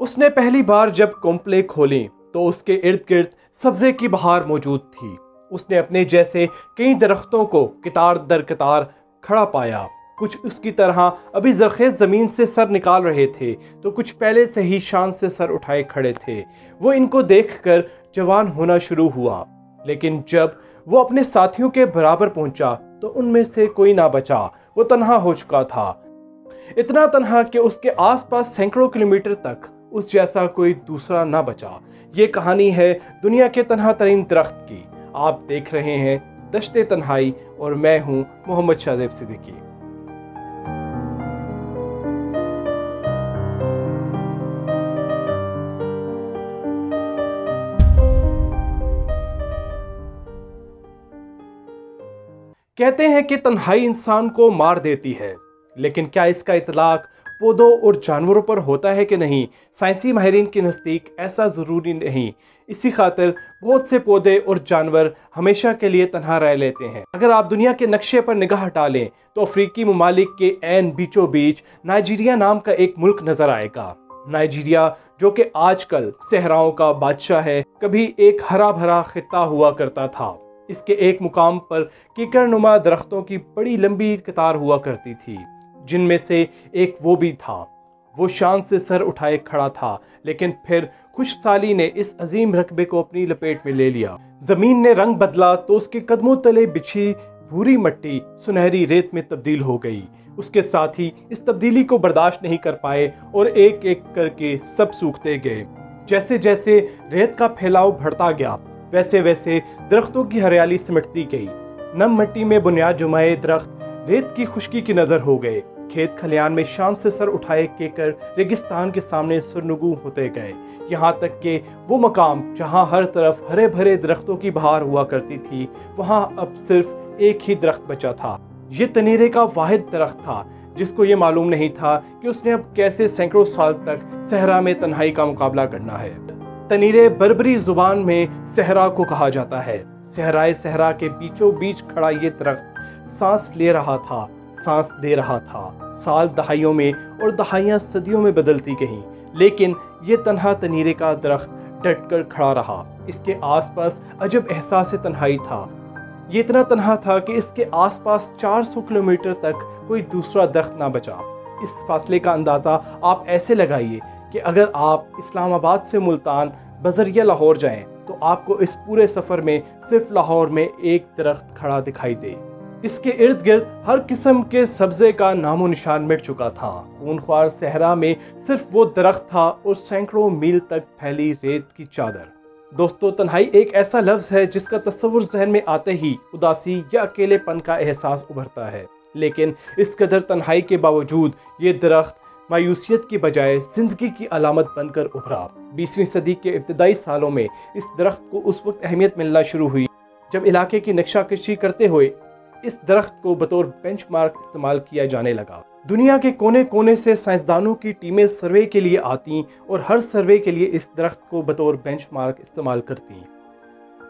उसने पहली बार जब कोम्पले खोली तो उसके इर्द गिर्द सब्जे की बहार मौजूद थी। उसने अपने जैसे कई दरख्तों को कितार दर कतार खड़ा पाया। कुछ उसकी तरह अभी जरखेज ज़मीन से सर निकाल रहे थे तो कुछ पहले से ही शान से सर उठाए खड़े थे। वो इनको देखकर जवान होना शुरू हुआ। लेकिन जब वो अपने साथियों के बराबर पहुँचा तो उनमें से कोई ना बचा। वो तनहा हो चुका था। इतना तनहा कि उसके आसपास सैकड़ों किलोमीटर तक उस जैसा कोई दूसरा ना बचा। ये कहानी है दुनिया के तनहा तरीन दरख्त की। आप देख रहे हैं दशते तन्हाई और मैं हूँ मोहम्मद शाहजेब सिद्दीकी। कहते हैं कि तन्हाई इंसान को मार देती है, लेकिन क्या इसका इतलाक पौधों और जानवरों पर होता है कि नहीं? साइंसी माहरीन के नज़दीक ऐसा ज़रूरी नहीं। इसी खातर बहुत से पौधे और जानवर हमेशा के लिए तनहा रह लेते हैं। अगर आप दुनिया के नक्शे पर निगाह डालें तो अफ्रीकी ममालिक के एन बीचों बीच नाइजीरिया नाम का एक मुल्क नज़र आएगा। नाइजीरिया, जो कि आजकल सहराओं का बादशाह है, कभी एक हरा भरा खत्ता हुआ करता था। इसके एक मुकाम पर कीकर नुमा दरख्तों की बड़ी लंबी कतार हुआ करती थी। जिनमें से एक वो भी था। वो शान से सर उठाए खड़ा था, लेकिन फिर खुश साली ने इस अजीम रकबे को अपनी लपेट में ले लिया। ज़मीन ने रंग बदला तो उसके कदमों तले बिछी भूरी मट्टी सुनहरी रेत में तब्दील हो गई। उसके साथ ही इस तब्दीली को बर्दाश्त नहीं कर पाए और एक एक करके सब सूखते गए। जैसे जैसे रेत का फैलाव बढ़ता गया वैसे वैसे दरख्तों की हरियाली सिमटती गई। नम मट्टी में बुनियाद जुमाए दरख्त रेत की खुशकी की नज़र हो गए। खेत खलियान में शान से सर उठाए केकर रेगिस्तान के सामने सुरनगू होते गए। यहाँ तक कि वो मकाम जहाँ हर तरफ़ हरे भरे दरख्तों की बहार हुआ करती थी, वहाँ अब सिर्फ़ एक ही दरख्त बचा था। ये तनीरे का वाहिद दरख्त था, जिसको ये मालूम नहीं था कि उसने अब कैसे सैकड़ों साल तक सहरा में तन्हाई का मुकाबला करना है। तनीरे बरबरी ज़ुबान में सहरा को कहा जाता है। सहराए सहरा के बीचों बीच खड़ा ये दरख्त सांस ले रहा था। सांस दे रहा था। साल दहाइयों में और दहाइयाँ सदियों में बदलती गईं, लेकिन ये तनहा तनीरे का दरख्त डट कर खड़ा रहा। इसके आसपास अजब एहसास तन्हाई था। ये इतना तनहा था कि इसके आसपास 400 किलोमीटर तक कोई दूसरा दरख्त ना बचा। इस फासले का अंदाज़ा आप ऐसे लगाइए कि अगर आप इस्लामाबाद से मुल्तान, बजरिया, लाहौर जाएँ तो आपको इस पूरे सफ़र में सिर्फ़ लाहौर में एक दरख्त खड़ा दिखाई दे। इसके इर्द गिर्द हर किस्म के सब्जे का नामो निशान मिट चुका था। खूनख्वार सहरा में सिर्फ़ वो दरख्त था और सैकड़ों मील तक फैली रेत की चादर। दोस्तों, तन्हाई एक ऐसा लफ्ज़ है जिसका तस्वुर जहन में आते ही उदासी या अकेलेपन का एहसास उभरता है। लेकिन इस कदर तन्हाई के बावजूद ये दरख्त मायूसियत की बजाय ज़िंदगी की अलामत बनकर उभरा। बीसवीं सदी के इब्तदाई सालों में इस दरख्त को उस वक्त अहमियत मिलना शुरू हुई, जब इलाके की नक्शाकशी करते हुए इस दरख्त को बतौर बेंचमार्क इस्तेमाल किया जाने लगा। दुनिया के कोने कोने से साइंसदानों की टीमें सर्वे के लिए आती और हर सर्वे के लिए इस दरख्त को बतौर बेंचमार्क इस्तेमाल करती।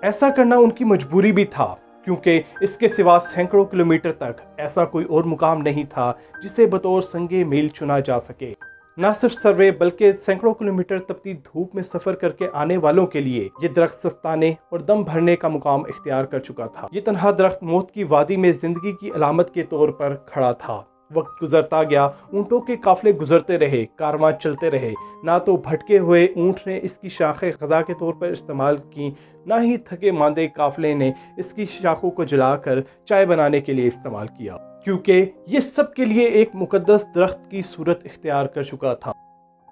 ऐसा करना उनकी मजबूरी भी था, क्योंकि इसके सिवा सैकड़ों किलोमीटर तक ऐसा कोई और मुकाम नहीं था जिसे बतौर संगे मील चुना जा सके। न सिर्फ़ सर्वे बल्कि सैकड़ों किलोमीटर तपती धूप में सफ़र करके आने वालों के लिए ये दरख्त सस्ताने और दम भरने का मुकाम इख्तियार कर चुका था। ये तनहा दरख्त मौत की वादी में ज़िंदगी की अलामत के तौर पर खड़ा था। वक्त गुजरता गया, ऊँटों के काफले गुजरते रहे, कारवां चलते रहे। ना तो भटके हुए ऊँट ने इसकी शाखें गजा के तौर पर इस्तेमाल की, ना ही थके मांदे काफले ने इसकी शाखों को जलाकर चाय बनाने के लिए इस्तेमाल किया। क्योंकि ये सब के लिए एक मुकदस दरख्त की सूरत इख्तियार कर चुका था,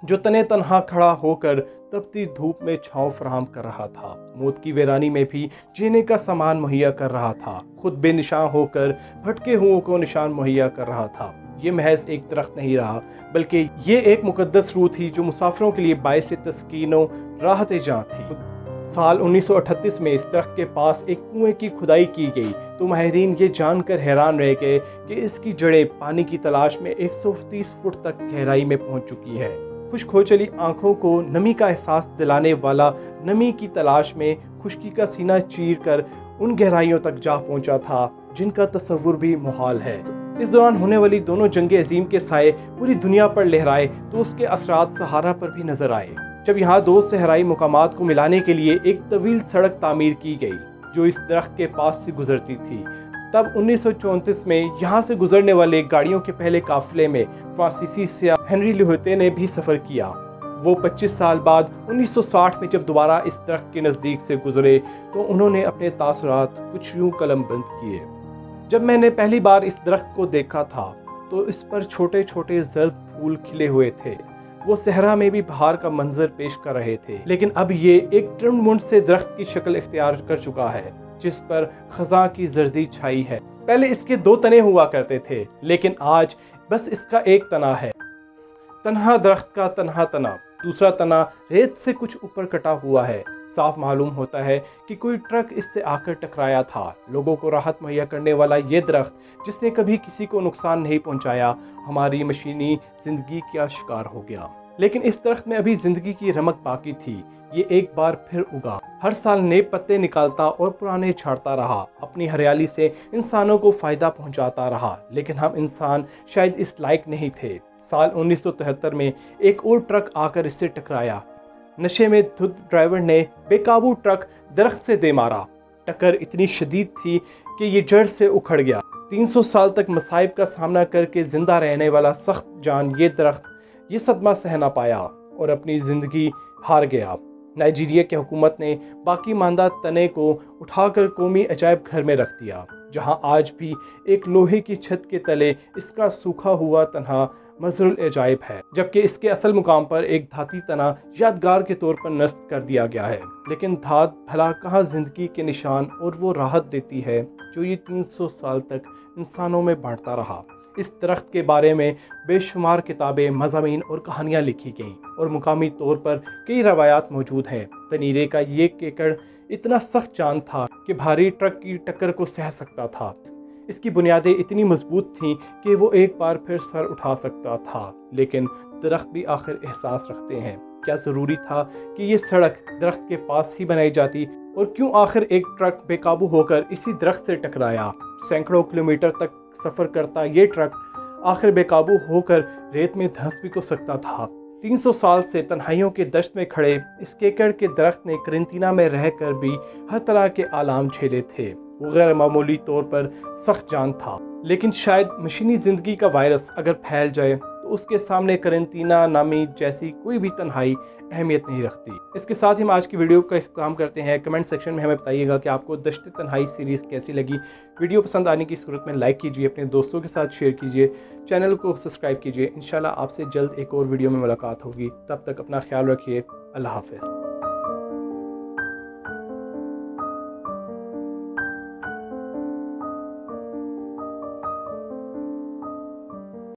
जो तने तनहा खड़ा होकर तपती धूप में छाँव फराहम कर रहा था। मौत की वीरानी में भी जीने का सामान मुहैया कर रहा था। खुद बेनिशान होकर भटके हुओं को निशान मुहैया कर रहा था। ये महज एक दरख्त नहीं रहा, बल्कि ये एक मुकद्दस रूह थी जो मुसाफिरों के लिए बायस तस्कीनों राहत जहाँ थी। साल 1938 में इस दरख्त के पास एक कुएँ की खुदाई की गई तो माहरीन ये जानकर हैरान रह गए कि इसकी जड़ें पानी की तलाश में 130 फुट तक गहराई में पहुँच चुकी है। खुश हो चली आँखों को नमी का एहसास दिलाने वाला नमी की तलाश में खुशकी का सीना चीर कर उन गहराइयों तक जा पहुँचा था, जिनका तस्वुर भी मुहाल है। इस दौरान होने वाली दोनों जंग अजीम के साय पूरी दुनिया पर लहराए तो उसके असरात सहारा पर भी नज़र आए। जब यहाँ दो सहराई मकाम को मिलाने के लिए एक तवील सड़क तामीर की गई, जो इस दरख्त के पास से गुजरती थी, तब उन्नीस सौ चौंतीस में यहाँ से गुजरने वाले गाड़ियों के पहले काफिले में फ्रांसीसी से हेनरी लिहोते ने भी सफ़र किया। वो 25 साल बाद 1960 में जब दोबारा इस दरख्त के नज़दीक से गुजरे तो उन्होंने अपने तासरात कुछ यूँ कलम बंद किए। जब मैंने पहली बार इस दरख्त को देखा था तो इस पर छोटे छोटे जर्द फूल खिले हुए थे। वो सहरा में भी बाहर का मंजर पेश कर रहे थे। लेकिन अब ये एक ट्रमुंड से दरख्त की शक्ल इख्तियार कर चुका है, जिस पर खजा की जर्दी छाई है। पहले इसके दो तने हुआ करते थे, लेकिन आज बस इसका एक तना है। तनहा दरख्त का तनहा तना, दूसरा तना रेत से कुछ ऊपर कटा हुआ है। साफ़ मालूम होता है कि कोई ट्रक इससे आकर टकराया था। लोगों को राहत मुहैया करने वाला ये दरख्त, जिसने कभी किसी को नुकसान नहीं पहुँचाया, हमारी मशीनी ज़िंदगी का शिकार हो गया। लेकिन इस दरख्त में अभी ज़िंदगी की रमक बाकी थी। ये एक बार फिर उगा। हर साल नए पत्ते निकालता और पुराने छाड़ता रहा। अपनी हरियाली से इंसानों को फ़ायदा पहुंचाता रहा। लेकिन हम इंसान शायद इस लायक नहीं थे। साल 1973 में एक और ट्रक आकर इससे टकराया। नशे में धुत ड्राइवर ने बेकाबू ट्रक दरख्त से दे मारा। टक्कर इतनी शदीद थी कि ये जड़ से उखड़ गया। 300 साल तक मसाइब का सामना करके ज़िंदा रहने वाला सख्त जान ये दरख्त ये सदमा सह ना पाया और अपनी ज़िंदगी हार गया। नाइजीरिया की हुकूमत ने बाकी मानदा तने को उठाकर कौमी अजायब घर में रख दिया, जहाँ आज भी एक लोहे की छत के तले इसका सूखा हुआ तनहा मजरुल अजायब है, जबकि इसके असल मुकाम पर एक धाती तना यादगार के तौर पर नस्ब कर दिया गया है। लेकिन धात भला कहाँ ज़िंदगी के निशान और वो राहत देती है, जो ये 300 साल तक इंसानों में बांटता रहा। इस दरख्त के बारे में बेशुमार किताबें मजामी और कहानियाँ लिखी गईं और मुकामी तौर पर कई रवायात मौजूद हैं। तनीरे का ये केकड़ इतना सख्त जान था कि भारी ट्रक की टक्कर को सह सकता था। इसकी बुनियादें इतनी मज़बूत थीं कि वो एक बार फिर सर उठा सकता था, लेकिन दरख्त भी आखिर एहसास रखते हैं। क्या ज़रूरी था कि ये सड़क दरख्त के पास ही बनाई जाती और क्यों आखिर एक ट्रक बेकाबू होकर इसी दरख्त से टकराया? सैकड़ों किलोमीटर तक सफ़र करता ये ट्रक आखिर बेकाबू होकर रेत में धंस भी तो सकता था। 300 साल से तन्हाइयों के दश्त में खड़े इस केकड़ के दरख्त ने करंतना में रहकर भी हर तरह के आलाम झेले थे। वो गैर मामूली तौर पर सख्त जान था। लेकिन शायद मशीनी ज़िंदगी का वायरस अगर फैल जाए तो उसके सामने करंतना नामी जैसी कोई भी तन्हाई अहमियत नहीं रखती। इसके साथ ही हम आज की वीडियो का अख्ताम करते हैं। कमेंट सेक्शन में हमें बताइएगा कि आपको दश्त तन्हाई सीरीज़ कैसी लगी। वीडियो पसंद आने की सूरत में लाइक कीजिए, अपने दोस्तों के साथ शेयर कीजिए, चैनल को सब्सक्राइब कीजिए। इन आपसे जल्द एक और वीडियो में मुलाकात होगी। तब तक अपना ख्याल रखिए। अल्लाह हाफिज़।